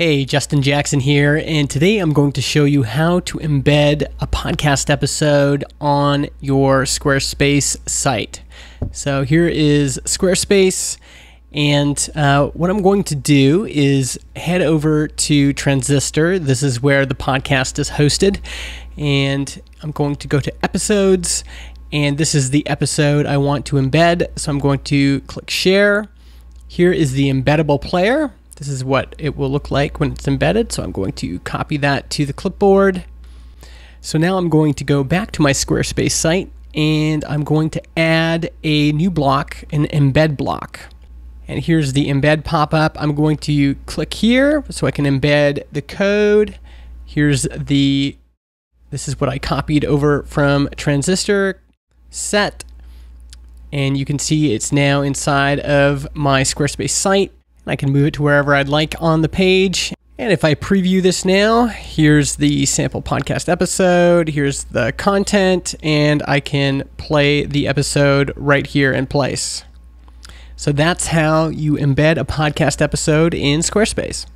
Hey, Justin Jackson here, and today I'm going to show you how to embed a podcast episode on your Squarespace site. So here is Squarespace, and uh, what I'm going to do is head over to Transistor. This is where the podcast is hosted, and I'm going to go to Episodes, and this is the episode I want to embed. So I'm going to click Share. Here is the embeddable player this is what it will look like when it's embedded. So I'm going to copy that to the clipboard. So now I'm going to go back to my Squarespace site and I'm going to add a new block, an embed block. And here's the embed pop-up. I'm going to click here so I can embed the code. Here's the, this is what I copied over from Transistor, set, and you can see it's now inside of my Squarespace site. I can move it to wherever I'd like on the page. And if I preview this now, here's the sample podcast episode, here's the content, and I can play the episode right here in place. So that's how you embed a podcast episode in Squarespace.